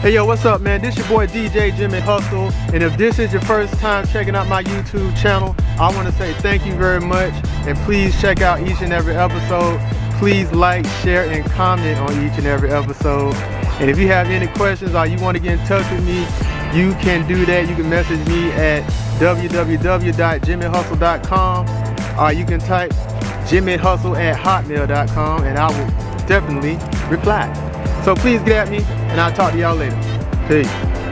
Hey yo, what's up man? This your boy DJ Jimmie Hustle. And if this is your first time checking out my YouTube channel, I want to say thank you very much. And please check out each and every episode. Please like, share, and comment on each and every episode. And if you have any questions or you want to get in touch with me, you can do that. You can message me at www.jimmyhustle.com or you can type jimmyhustle at hotmail.com and I will definitely reply. So please get at me and I'll talk to y'all later. Peace.